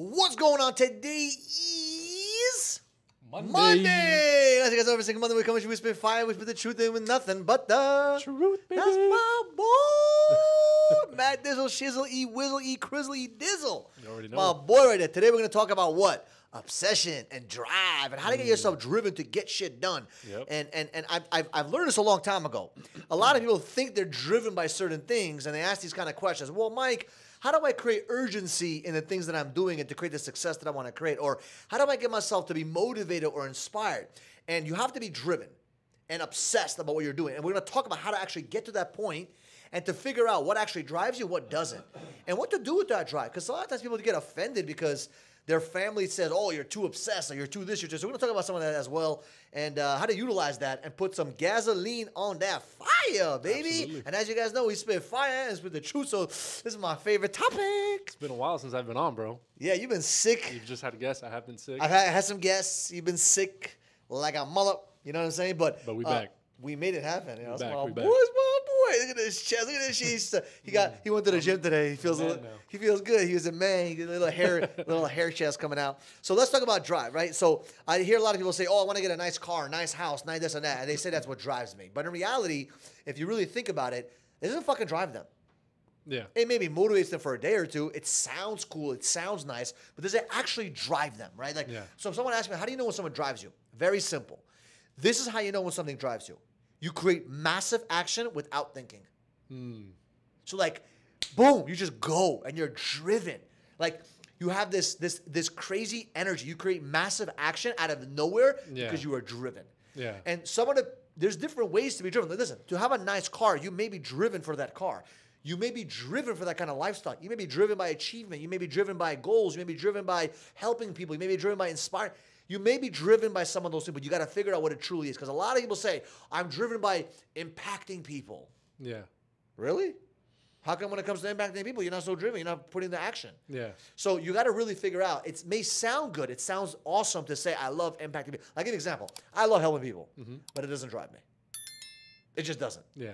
What's going on today is Monday. Monday. As you guys every single Monday we come and we spit fire, we spit the truth in with nothing but the Truth, baby. That's my boy. Matt Dizzle, Shizzle, E Wizzle, E Crizzle, E Dizzle. You already know. My boy right there. Today we're going to talk about what? Obsession and drive and how to get yourself driven to get shit done. Mm. Yep. And and and I've, I've, I've learned this a long time ago. A lot of people think they're driven by certain things and they ask these kind of questions. Well, Mike, how do I create urgency in the things that I'm doing and to create the success that I want to create? Or how do I get myself to be motivated or inspired? And you have to be driven and obsessed about what you're doing. And we're going to talk about how to actually get to that point and to figure out what actually drives you, what doesn't, and what to do with that drive. Because a lot of times people get offended because their family says, "Oh, you're too obsessed," or "You're too this," you're too. So we're going to talk about some of that as well, and uh, how to utilize that and put some gasoline on that fire, baby. Absolutely. And as you guys know, we spit fire and spit the truth. So this is my favorite topic. It's been a while since I've been on, bro. Yeah, you've been sick. You've just had to guess. I have been sick. I've had, had some guests. You've been sick like a mullet. You know what I'm saying? But But we uh, back. We made it happen. You know, We that's back, my we back. my boy. Look at his chest. Look at his cheese. He got. He went to the gym today. He feels. A little, he feels good. He was a man. He got a little hair, little hair chest coming out. So let's talk about drive, right? So I hear a lot of people say, "Oh, I want to get a nice car, nice house, nice this and that," and they say that's what drives me. But in reality, if you really think about it, it doesn't fucking drive them. yeah. It maybe motivates them for a day or two. It sounds cool. It sounds nice, but does it actually drive them, right? Like, Yeah. so if someone asks me, how do you know when someone drives you? Very simple. This is how you know when something drives you. You create massive action without thinking. Hmm. So like, boom, you just go and you're driven. Like you have this this this crazy energy. You create massive action out of nowhere Yeah. because you are driven. Yeah. And some of the there's different ways to be driven. Like, listen, to have a nice car, you may be driven for that car. You may be driven for that kind of lifestyle. You may be driven by achievement. You may be driven by goals. You may be driven by helping people. You may be driven by inspiring. You may be driven by some of those things, but you got to figure out what it truly is. Because a lot of people say, I'm driven by impacting people. Yeah. Really? How come when it comes to impacting people, you're not so driven? You're not putting the action. Yeah. So you got to really figure out. It may sound good. It sounds awesome to say I love impacting people. Give an example. I love helping people, mm-hmm. but it doesn't drive me. It just doesn't. Yeah.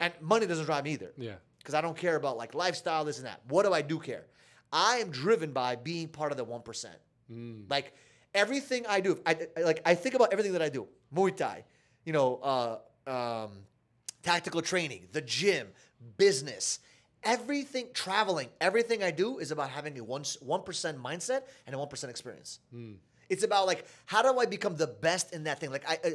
And money doesn't drive me either. Yeah. Because I don't care about like lifestyle, this and that. What do I do care? I am driven by being part of the one percent. Mm. Like everything I do, I, I- like I think about everything that I do. Muay Thai, you know, uh, um, tactical training, the gym, business, everything, traveling, everything I do is about having a one one percent mindset and a one percent experience. It's about like how do I become the best in that thing? Like I, uh,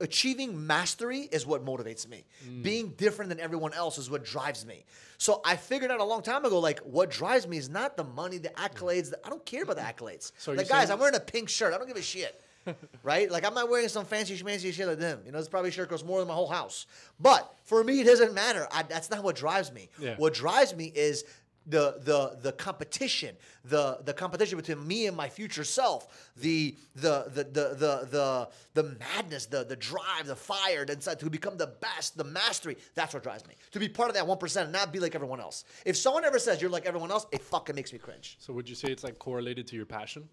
achieving mastery is what motivates me. Being different than everyone else is what drives me. So I figured out a long time ago, like what drives me is not the money, the accolades. The, I don't care about the accolades. So like guys, I'm wearing a pink shirt. I don't give a shit. right? Like I'm not wearing some fancy schmancy shit like them. You know, this probably shirt costs more than my whole house. But for me, it doesn't matter. I, that's not what drives me. Yeah. What drives me is the the the competition, the the competition between me and my future self, the the the the the the, the madness, the the drive, the fire, the inside to become the best, the mastery. That's what drives me. To be part of that one percent and not be like everyone else. If someone ever says you're like everyone else, it fucking makes me cringe. So would you say it's like correlated to your passion?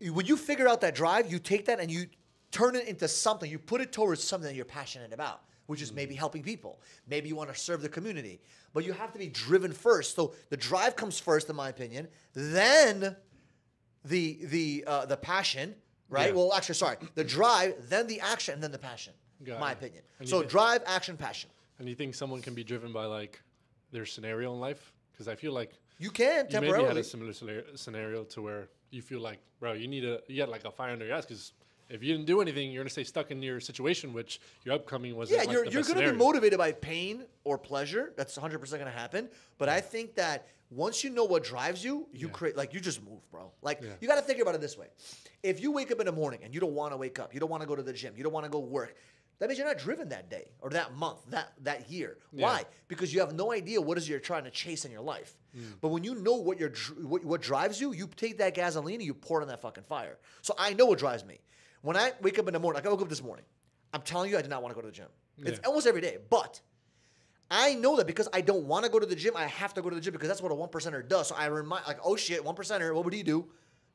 when you figure out that drive, you take that and you turn it into something. You put it towards something that you're passionate about, which is maybe helping people. Maybe you want to serve the community. But you have to be driven first. So the drive comes first, in my opinion. Then the the uh, the passion, right? Yeah. Well, actually, sorry, the drive, then the action, and then the passion. Got my it. opinion. And So drive, action, passion. And you think someone can be driven by like their scenario in life? Because I feel like You can you maybe temporarily. had a similar scenario- scenario to where you feel like, bro, you need a you got like a fire under your ass because if you didn't do anything, you're gonna stay stuck in your situation, which your upcoming was. Yeah, like you're, you're going to be motivated by pain or pleasure. That's 100% going to happen. But I think that once you know what drives you, you Yeah. create, like, you just move, bro. Like, Yeah. you got to think about it this way. If you wake up in the morning and you don't want to wake up, you don't want to go to the gym, you don't want to go work, that means you're not driven that day or that month, that, that year. Yeah. Why? Because you have no idea what is you're trying to chase in your life. Mm. But when you know what, you're, what, what drives you, you take that gasoline and you pour it on that fucking fire. So I know what drives me. When I wake up in the morning, like I woke up this morning, I'm telling you, I did not want to go to the gym. It's almost every day. But I know that because I don't want to go to the gym, I have to go to the gym because that's what a one percenter does. So I remind, like, oh shit, one percenter, what would he do?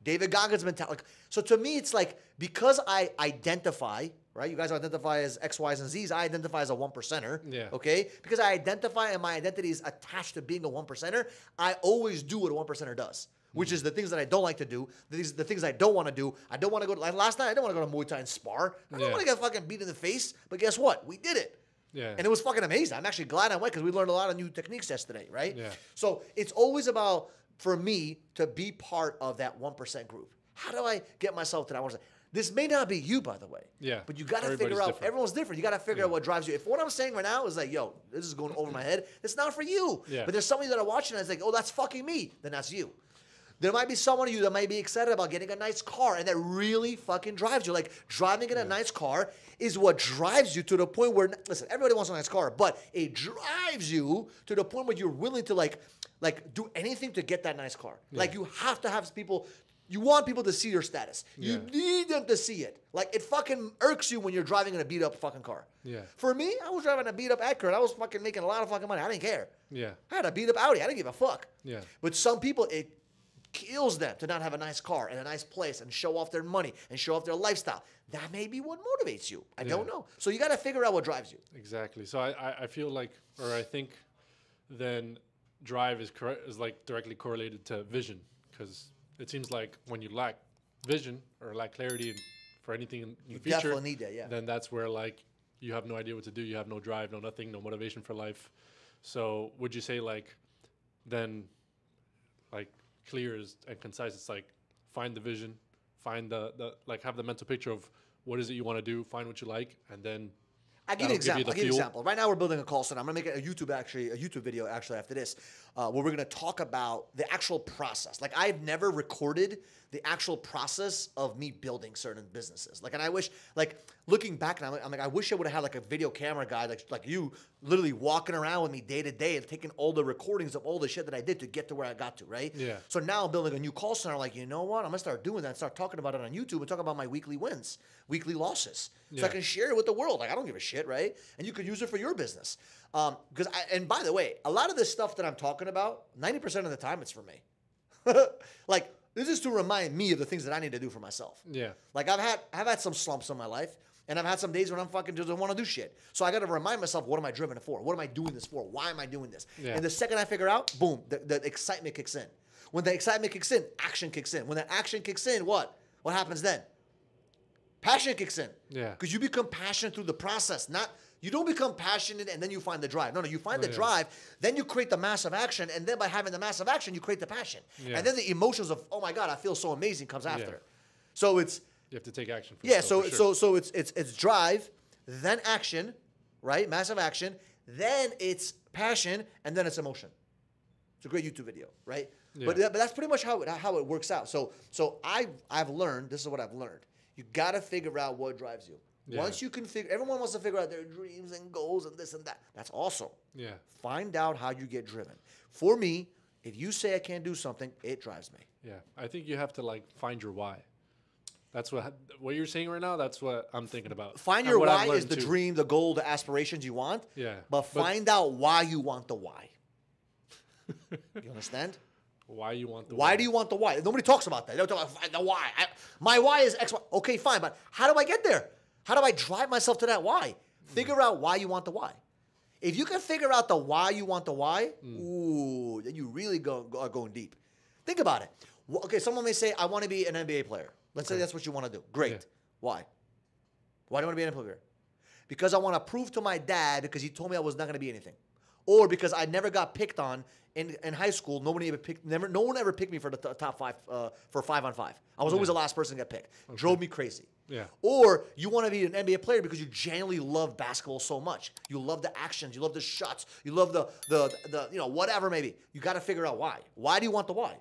David Goggins mentality. Like, so to me, it's like because I identify, right? You guys identify as X, Y's, and Z's. I identify as a one percenter. Yeah. Okay. Because I identify and my identity is attached to being a one percenter. I always do what a one percenter does, which is the things that I don't like to do, the things, the things I don't want to do. I don't want to go. To, like last night, I don't want to go to Muay Thai and spar. I don't Yeah. want to get fucking beat in the face. But guess what? We did it. Yeah. And it was fucking amazing. I'm actually glad I went because we learned a lot of new techniques yesterday, right? Yeah. So it's always about for me to be part of that one percent group. How do I get myself to that one percent? This may not be you, by the way. Yeah. But you got to figure out. different. Everyone's different. You got to figure out what drives you. If what I'm saying right now is like, yo, this is going over my head, it's not for you. Yeah. But there's somebody that are watching and it's like, oh, that's fucking me. Then that's you. There might be someone of you that might be excited about getting a nice car and that really fucking drives you. Like driving in a nice car is what drives you to the point where listen, everybody wants a nice car, but it drives you to the point where you're willing to like like do anything to get that nice car. Like you have to have people you want people to see your status. Yeah. You need them to see it. Like it fucking irks you when you're driving in a beat up fucking car. Yeah. For me, I was driving a beat up Acura. and I was fucking making a lot of fucking money. I didn't care. Yeah. I had a beat up Audi. I didn't give a fuck. Yeah. But some people, it kills them to not have a nice car and a nice place and show off their money and show off their lifestyle. That may be what motivates you. I don't know. So you got to figure out what drives you. Exactly. So I, I, I feel like, or I think, then drive is correct is like directly correlated to vision because it seems like when you lack vision or lack clarity in, for anything in, the future, definitely need that, yeah. then that's where like you have no idea what to do. You have no drive, no nothing, no motivation for life. So would you say like then like clear is and concise? It's like find the vision, find the the like have the mental picture of what is it you want to do, find what you like, and then I give you an example. give you I'll give you an example. Right now, we're building a call center. I'm gonna make a YouTube actually a YouTube video actually after this, uh, where we're gonna talk about the actual process. Like I've never recorded the actual process of me building certain businesses. Like, and I wish, like, looking back, and I'm like, I'm like I wish I would have had like a video camera guy, like like you, literally walking around with me day to day and taking all the recordings of all the shit that I did to get to where I got to. Right. Yeah. So now I'm building a new call center. Like, you know what? I'm gonna start doing that. and Start talking about it on YouTube and talk about my weekly wins, weekly losses, so I can share it with the world. Like, I don't give a shit, right? And you could use it for your business. Um, because I and by the way, a lot of this stuff that I'm talking about, 90% of the time, it's for me. like, this is to remind me of the things that I need to do for myself. Yeah. Like I've had I've had some slumps in my life, and I've had some days when I'm fucking just don't want to do shit. So I got to remind myself, what am I driven for? What am I doing this for? Why am I doing this? Yeah. And the second I figure out, boom, the, the excitement kicks in. When the excitement kicks in, action kicks in. When the action kicks in, what? What happens then? Passion kicks in. Yeah. Because you become passionate through the process. Not you don't become passionate and then you find the drive. No, no, you find oh, the yeah. drive, then you create the massive action, and then by having the massive action, you create the passion. Yeah. And then the emotions of, oh my God, I feel so amazing comes after. Yeah. So it's You have to take action. For yeah, so sure. so so it's it's it's drive, then action, right? Massive action, then it's passion, and then it's emotion. It's a great YouTube video, right? But, Yeah. that- but that's pretty much how it, how it works out. So so I I've learned this is what I've learned. You got to figure out what drives you. Yeah. Once you can figure, everyone wants to figure out their dreams and goals and this and that. That's awesome. yeah, Find out how you get driven. For me, if you say I can't do something, it drives me. yeah. I think you have to like find your why. That's what what you're saying right now. That's what I'm thinking about. Find your why is the too. dream, the goal, the aspirations you want. Yeah, But but- find out why you want the why. you understand? Why you want the Why Why do you want the why? Nobody talks about that. They don't talk about the why. I, my why is X. Y. Okay, fine, but how do I get there? How do I drive myself to that why? Figure out why you want the why. If you can figure out the why you want the why, Mm. ooh, then you really go, go- are going deep. Think about it. Okay, someone may say, "I want to be an NBA player." Let's say that's what you want to do. Great. Yeah. Why? Why do you want to be an player? Because I want to prove to my dad because he told me I was not going to be anything, or because I never got picked on in, in high school. Nobody ever picked. Never. No one ever picked me for the top five uh, for five on five. I was always the last person to get picked. Drove me crazy. Yeah. Or you want to be an NBA player because you genuinely love basketball so much. You love the actions. You love the shots. You love the the the you know whatever maybe. You got to figure out why. Why do you want the why?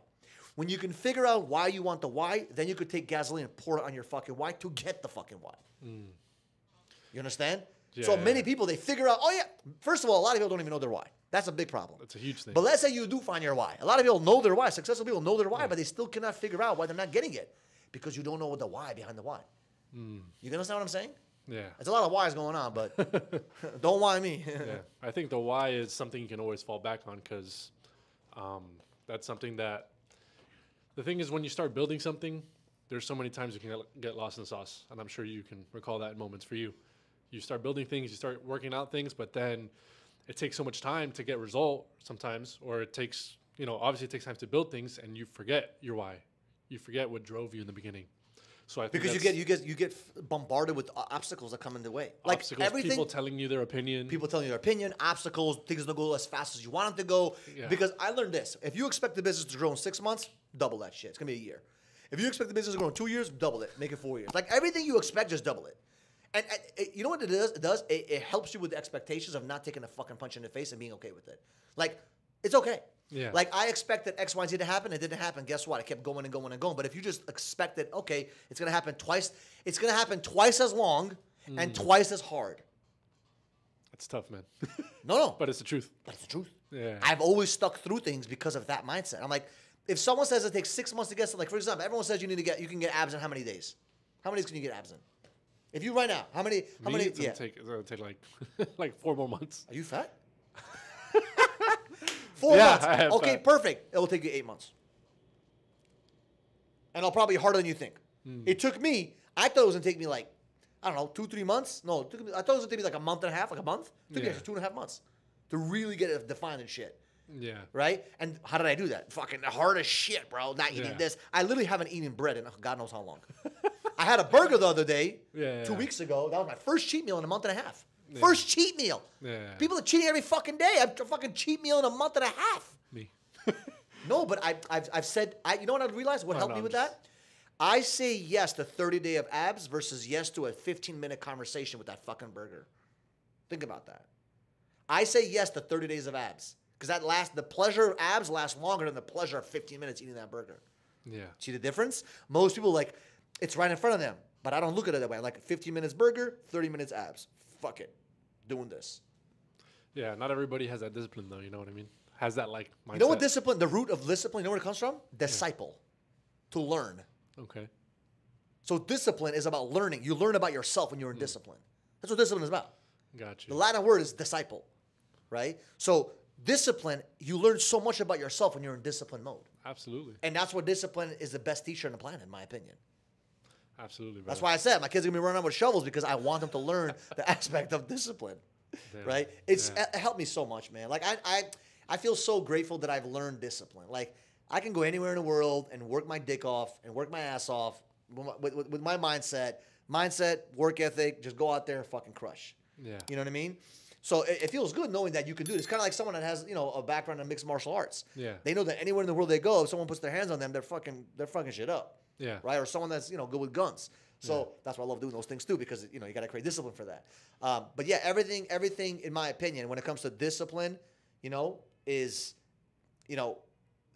When you can figure out why you want the why, then you could take gasoline and pour it on your fucking why to get the fucking why. You understand? so Yeah. many people they figure out. Oh yeah. First of all, a lot of people don't even know their why. That's a big problem. That's a huge thing. But let's say you do find your why. A lot of people know their why. Successful people know their why, but they still cannot figure out why they're not getting it because you don't know what the why behind the why. Hmm. You understand what I'm saying? yeah, There's a lot of whys going on, but don't why me. yeah. I think the why is something you can always fall back on because um, that's something that. The thing is, when you start building something, there's so many times you can get- lost in the sauce, and I'm sure you can recall that in moments for you. You start building things, you start working out things, but then it takes so much time to get result sometimes, or it takes you know, obviously it takes time to build things, and you forget your why. You forget what drove you in the beginning. So I think Because you get you get you get bombarded with obstacles that come in the way. Like obstacles, everything, people telling you their opinion. people telling you their opinion, obstacles, things don't go as fast as you want them to go. Yeah. Because I learned this: if you expect the business to grow in six months, double that shit. It's gonna be a year. If you expect the business to grow in two years, double it. Make it four years. Like everything you expect, just double it. And, and it- you know what it does? It does. It, it helps you with the expectations of not taking a fucking punch in the face and being okay with it. Like it's okay. Yeah. Like I expected X, Y, and Z to happen. It didn't happen. Guess what? I kept going and going and going. But if you just expected, okay, it's gonna happen twice. It's gonna happen twice as long and Mm. twice as hard. It's tough, man. No, no. but it's the truth. But it's the truth. Yeah. I've always stuck through things because of that mindset. I'm like, if someone says it takes six months to get, something, like for example, everyone says you need to get, you can get abs in how many days? How many days can you get abs in? If you right now, how many? How Me, many? it's gonna Yeah. take it's gonna take like like four more months. Are you fat? Four Yeah, months. Okay, fat. perfect. It will take you eight months, and I'll probably harder than you think. Hmm. It took me. I thought it was gonna take me like, I don't know, two, three months. No, it took me, I thought it was gonna take me like a month and a half, like a month. It took me like two and a half months to really get it defined and shit. Yeah. right? And how did I do that? Fucking hard as shit, bro. Not eating Yeah. this. I literally haven't eaten bread in God knows how long. I had a burger the other day, Yeah, two yeah. weeks ago. That was my first cheat meal in a month and a half. First cheat meal. Yeah. People are cheating every fucking day. I'm a fucking cheat meal in a month and a half. Me. No, but I, I've, I've said, I, you know what I realized? What Oh, helped no, me with just- that? I say yes to 30 day of abs versus yes to a 15 minute conversation with that fucking burger. Think about that. I say yes to 30 days of abs because that last the pleasure of abs lasts longer than the pleasure of 15 minutes eating that burger. Yeah. See the difference? Most people like it's right in front of them, but I don't look at it that way. I like 15 minutes burger, 30 minutes abs. Fuck it, doing this. Yeah. Not everybody has that discipline though. You know what I mean? Has that like mindset. You know what discipline? The root of discipline. You know where it comes from? Disciple, to learn. Okay. So discipline is about learning. You learn about yourself when you're in hmm. discipline. That's what discipline is about. Gotcha. The. Latin word is disciple, right? So discipline, you learn so much about yourself when you're in discipline mode. Absolutely. And that's what discipline is the best teacher on the planet, in my opinion. Absolutely. That's why I said my kids are gonna be running around with shovels because I want them to learn the aspect of discipline. Damn. Right? It's Yeah. it helped me so much, man. Like I, I I feel so grateful that I've learned discipline. Like I can go anywhere in the world and work my dick off and work my ass off with, with, with my mindset, mindset, work ethic. Just go out there and fucking crush. Yeah. You know what I mean? So it, it feels good knowing that you can do it. It's kind of like someone that has you know a background in mixed martial arts. Yeah. They know that anywhere in the world they go, if someone puts their hands on them, they're fucking they're fucking shit up Yeah. right? Or someone that's you know good with guns. So that's why I love doing those things too, because you know you got to create discipline for that. Um, but yeah, everything, everything, in my opinion, when it comes to discipline, you know, is, you know,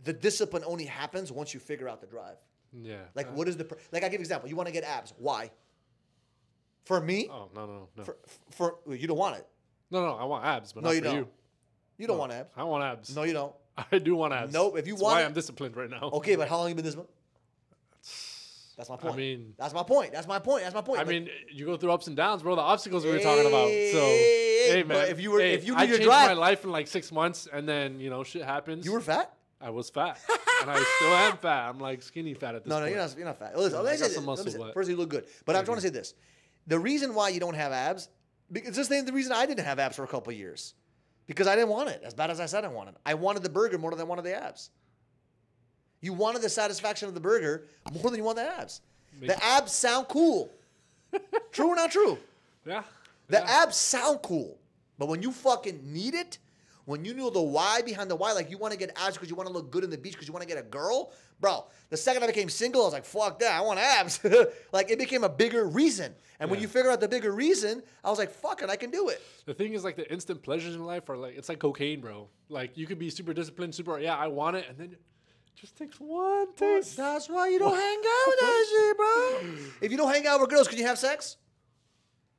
the discipline only happens once you figure out the drive. Yeah. Like, Uh, what is the pr- like? I give an example. You want to get abs. Why? For me, Oh no no no. for, for you don't want it. No no. I want abs, but No, not you for don't. you. You don't No, want abs. I want abs. No, you don't. I do want abs. Nope, if you That's want why it- I'm disciplined right now. Okay, but how long you been disciplined? That's my point. I mean, that's my point. That's my point. That's my point. I Like, mean, you go through ups and downs, bro. The obstacles we were talking about. So, Hey, hey, but man. if you were- hey, if you I changed my life in like six months, and then you know shit happens. you were fat. I was fat, and I still am fat. I'm like skinny fat at this point. No, no, you're not. You're not fat. Listen, No, I got some muscle, First, you look good. But I'm trying to say this: the reason why you don't have abs, because the same the reason I didn't have abs for a couple years, because I didn't want it as bad as I said I wanted. I wanted the burger more than I wanted the abs. You wanted the satisfaction of the burger more than you want the abs. The abs sound cool. true or not true? Yeah. The yeah. abs sound cool, but when you fucking need it, when you know the why behind the why, like you want to get abs because you want to look good in the beach because you want to get a girl, bro. The second I became single, I was like, fuck that, I want abs. like it became a bigger reason, and when you figure out the bigger reason, I was like, fuck it, I can do it. The thing is, like the instant pleasures in life are like it's like cocaine, bro. Like you could be super disciplined, super yeah, I want it, and then it just takes one taste. That's why you don't hang out with that shit, bro. If you don't hang out with girls, can you have sex?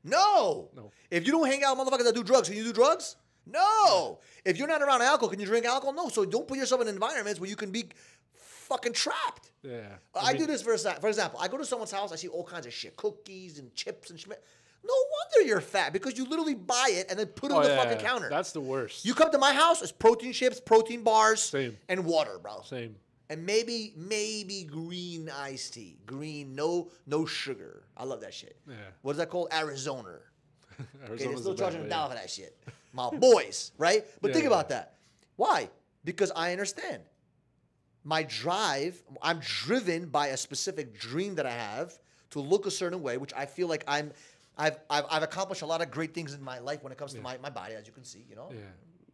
No. No. If you don't hang out with motherfuckers that do drugs, can you do drugs? No. If you're not around alcohol, can you drink alcohol? No. So don't put yourself in environments where you can be fucking trapped. Yeah. I, mean, do this for a For example, I go to someone's house, I see all kinds of shit, cookies and chips and shit. No wonder you're fat because you literally buy it and then put it Oh, on the yeah, fucking yeah. counter. That's the worst. you come to my house, it's protein chips, protein bars, Same. and water, bro Same. and maybe maybe green iced tea. Green, no no sugar. I love that shit. Yeah. What is that called? Arizona. Okay, they're still charging a dollar for that shit. My boys, right? But Yeah, think yeah. about that. Why? because I understand my drive. I'm driven by a specific dream that I have to look a certain way, which I feel like I'm. I've, I've, I've accomplished a lot of great things in my life when it comes to my, my body, as you can see, you know. Yeah.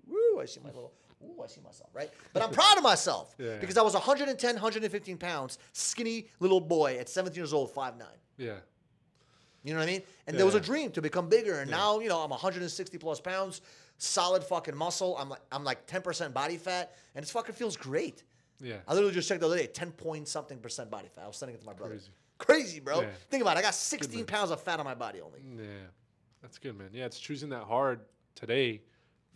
Woo, I see my little, ooh, I see myself, right? But I'm proud of myself Yeah. because I was 110, 115 pounds, skinny little boy at 17 years old, 5'9". Yeah. You know what I mean? And there was a dream to become bigger, and now you know I'm 160 plus pounds, solid fucking muscle. I'm like I'm like 10% body fat, and it fucking feels great. Yeah. I literally just checked the other day, 10 point something percent body fat. I was sending it to my brother. Crazy. Crazy, bro. Yeah. Think about it. I got 16 pounds of fat on my body only. Yeah. That's good, man. Yeah, it's choosing that hard today.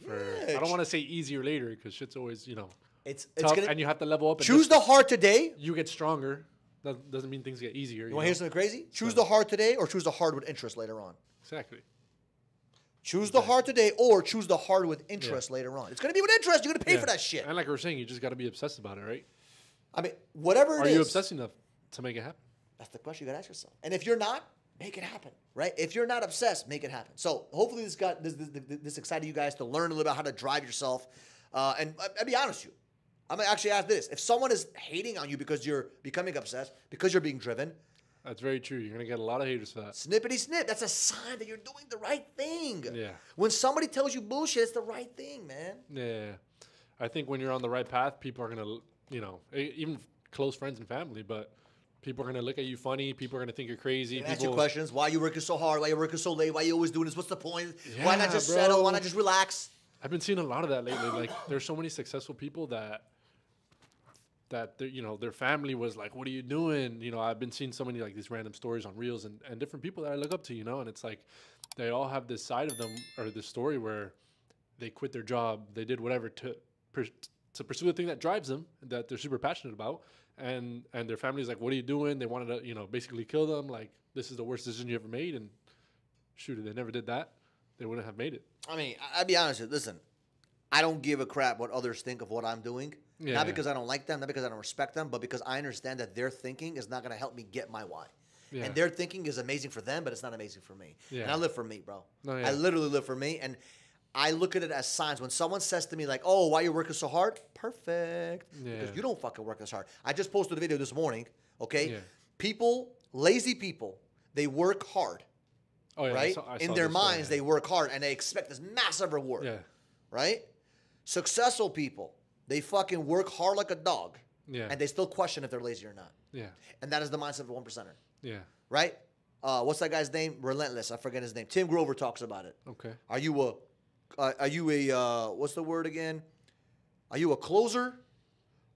For Yeah, I don't want to say easier later because shit's always you know It's it's tough, gonna and you have to level up. and choose the hard today. you get stronger. That doesn't mean things get easier. You You want to hear something crazy? Choose the hard today, or choose the hard with interest later on. Exactly. Choose the hard today, or choose the hard with interest later on. It's gonna be with interest. You're gonna pay Yeah. for that shit. And like we are saying, you just got to be obsessed about it, right? I mean, whatever it Are is. you obsessed enough to make it happen? That's the question you gotta ask yourself. And if you're not, make it happen, right? If you're not obsessed, make it happen. So hopefully this got this this, this, excited you guys to learn a little about how to drive yourself. Uh, and I, I'll be honest with you, I'm gonna actually ask this: if someone is hating on you because you're becoming obsessed, because you're being driven, That's very true. You're gonna get a lot of haters for that. snippety snip. That's a sign that you're doing the right thing. Yeah. When somebody tells you bullshit, it's the right thing, man. Yeah, I think when you're on the right path, people are gonna, you know, even close friends and family, but people are gonna look at you funny. People are gonna think you're crazy. And ask people, you questions. Why are you working so hard? Why are you working so late? Why are you always doing this? What's the point? Why not Yeah, just settle? Why not just relax? I've been seeing a lot of that lately. Like, there's so many successful people that that their you know their family was like, "What are you doing?" You know, I've been seeing so many like these random stories on reels and and different people that I look up to. You know, and it's like they all have this side of them or this story where they quit their job, they did whatever to pers- to pursue the thing that drives them that they're super passionate about, and and their family's like, "What are you doing?" They wanted to you know basically kill them. Like, this is the worst decision you ever made, and shoot, if they never did that, they wouldn't have made it. I mean, I- I'll be honest with you. Listen, I don't give a crap what others think of what I'm doing. Yeah. Not because I don't like them, not because I don't respect them, but because I understand that their thinking is not going to help me get my why. Yeah. And their thinking is amazing for them, but it's not amazing for me. And I live for me, bro. No, I literally live for me. And I look at it as signs. When someone says to me, like, oh, why you working so hard? Perfect. Because you don't fucking work as hard. I just posted a video this morning, okay? Yeah. People, lazy people, they work hard, Oh yeah, I right? saw- I In their minds, yeah. they work hard and they expect this massive reward Yeah, right? Successful people, they fucking work hard like a dog, yeah, and they still question if they're lazy or not. yeah, And that is the mindset of a one percenter, yeah. right? Uh, what's that guy's name? Relentless. I forget his name. Tim Grover talks about it. Okay. Are you a, uh, are you a, uh, what's the word again? Are you a closer?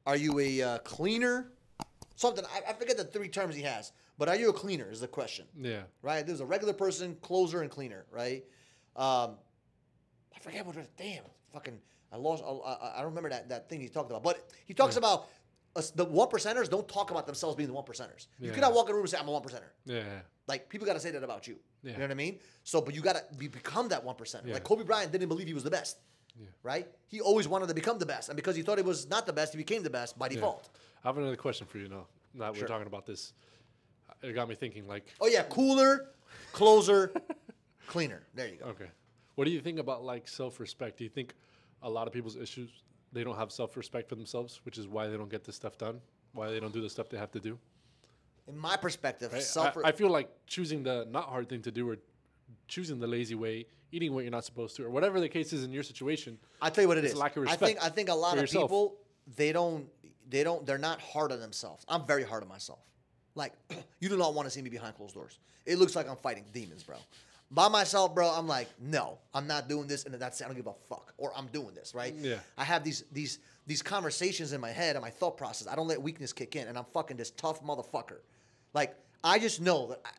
Are you a uh, cleaner? Something. I, I forget the three terms he has. But are you a cleaner? Is the question Yeah, right? There's a regular person, closer, and cleaner, right? Um, I forget what it. Damn, fucking, I lost. Oh, I, I, I don't remember that, that thing he talked about. But he talks about us, the one percenters don't talk about themselves being the one percenters. You Yeah. cannot walk in a room and say I'm a one percenter. yeah, Like people got to say that about you. Yeah. You know what I mean? So, but you got to be, become that one percenter. Yeah. Like Kobe Bryant didn't believe he was the best. Yeah. Right? He always wanted to become the best, and because he thought he was not the best, he became the best by yeah. default. I have another question for you now. Now that Sure. we're talking about this, it got me thinking. Like, Oh yeah, cooler, closer, cleaner. There you go. okay, what do you think about like self-respect? Do you think a lot of people's issues they don't have self-respect for themselves, which is why they don't get this stuff done, why they don't do the stuff they have to do? In my perspective, Right? self. I, I feel like choosing the not hard thing to do or choosing the lazy way, eating what you're not supposed to, or whatever the case is in your situation. I tell you what It's lack of I think respect I think a lot of yourself. people they don't they don't they're not hard on themselves. I'm very hard on myself. Like you do not want to see me behind closed doors. It looks like I'm fighting demons, bro. By myself, bro, I'm like, no, I'm not doing this, and that's it. I don't give a fuck, or I'm doing this, right? Yeah. I have these these these conversations in my head and my thought process. I don't let weakness kick in, and I'm fucking this tough motherfucker. Like I just know that. I,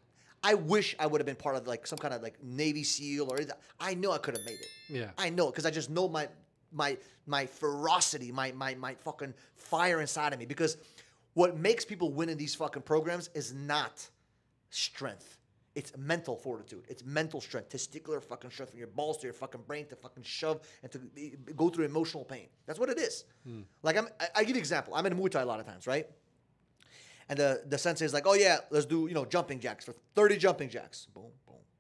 I wish I would have been part of like some kind of like Navy SEAL or anything. I know I could have made it. Yeah. I know because I just know my my my ferocity, my my my fucking fire inside of me. Because what makes people win in these fucking programs is not strength. It's mental fortitude. It's mental strength, testicular fucking strength from your balls to your fucking brain to fucking shove and to go through emotional pain. That's what it is. Hmm. Like I'm, I, I give you an example. I'm in Muay Thai a lot of times, right? And the the sensei is like, oh yeah, let's do you know jumping jacks for 30 jumping jacks. Boom,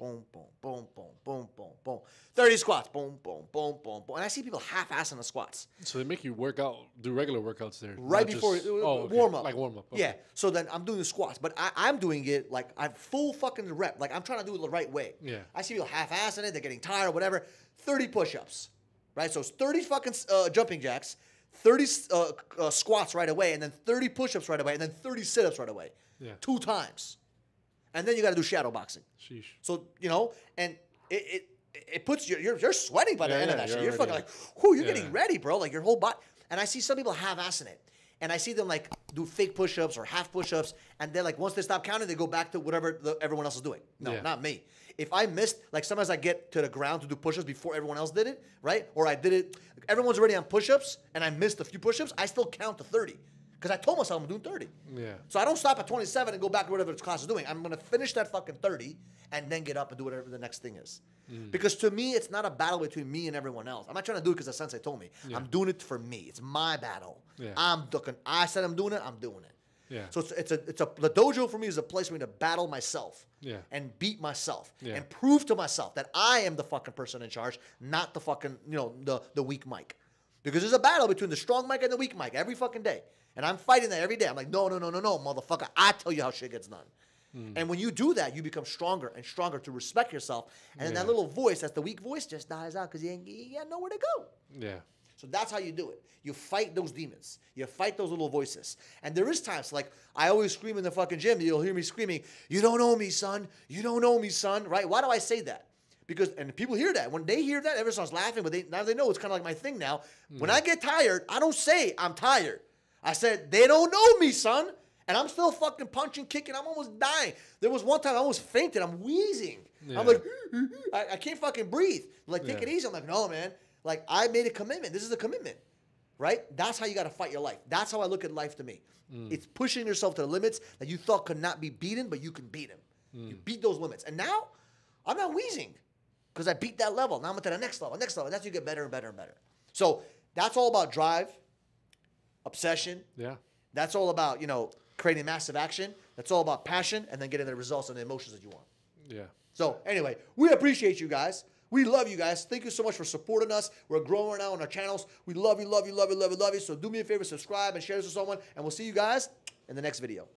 boom, boom, boom, boom, boom, boom, boom, boom. 30 squats, boom, boom, boom, boom, boom. And I see people half-assing the squats. So they make you work out, do regular workouts there, right not just- before oh, okay. warm up. like warm up. Yeah. So then I'm doing the squats, but I, I'm doing it like I'm full fucking rep. Like I'm trying to do it the right way. Yeah. I see people half-assing it. They're getting tired or whatever. 30 push-ups, right? So it's 30 fucking uh, jumping jacks, 30 uh, uh, squats right away, and then 30 push-ups right away, and then 30 sit-ups right away. Yeah. Two times, and then you got to do shadow boxing. Sheesh. So you know, and it it, it puts you you're, you're sweating by the Yeah, end of that shit. you're You're fucking like, whoo, you're Yeah. getting ready, bro. Like your whole body. And I see some people have ass in it. And I see them like do fake push-ups or half push-ups, and then like once they stop counting, they go back to whatever the, everyone else is doing. No, Yeah. not me. If I missed, like sometimes I get to the ground to do push-ups before everyone else did it, right? Or I did it, everyone's already on push-ups, and I missed a few push-ups. I still count to thirty because I told myself I'm doing thirty. Yeah. So I don't stop at 27 and go back to whatever the class is doing. I'm gonna finish that fucking 30 and then get up and do whatever the next thing is. Mm. Because to me, it's not a battle between me and everyone else. I'm not trying to do it because the sensei told me. I'm doing it for me. It's my battle. Yeah. I'm looking. I said I'm doing it. I'm doing it. Yeah. So it's, it's a it's a the dojo for me is a place for me to battle myself. Yeah. And beat myself Yeah. and prove to myself that I am the fucking person in charge, not the fucking you know the the weak Mike. Because there's a battle between the strong Mike and the weak Mike every fucking day. And I'm fighting that every day. I'm like, no, no, no, no, no, motherfucker. I tell you how shit gets done. Hmm. And when you do that, you become stronger and stronger to respect yourself. And then that little voice, that's the weak voice, just dies out because you ain't you got nowhere to go. Yeah. So that's how you do it. You fight those demons. You fight those little voices. And there is times like I always scream in the fucking gym. You'll hear me screaming, "You don't know me, son. You don't know me, son." Right? Why do I say that? Because and people hear that when they hear that, everyone starts laughing. But they now they know it's kind of like my thing now. Hmm. When I get tired, I don't say I'm tired. I said they don't know me, son. And I'm still fucking punching, kicking. I'm almost dying. There was one time I almost fainted. I'm wheezing. Yeah. I'm like, I, I can't fucking breathe. Like, take Yeah. it easy. I'm like, no, man. Like, I made a commitment. This is a commitment, right? That's how you got to fight your life. That's how I look at life to me. Hmm. It's pushing yourself to the limits that you thought could not be beaten, but you can beat them. You hmm. beat those limits. And now I'm not wheezing because I beat that level. Now I'm at the next level, next level. That's how you get better and better and better. So that's all about drive, obsession. Yeah. That's all about, you know, creating massive action. That's all about passion and then getting the results and the emotions that you want. Yeah. So anyway, we appreciate you guys. We love you guys. Thank you so much for supporting us. We're growing now on our channels. We love you, love you, love you, love you, love you. So do me a favor, subscribe and share this with someone, and we'll see you guys in the next video.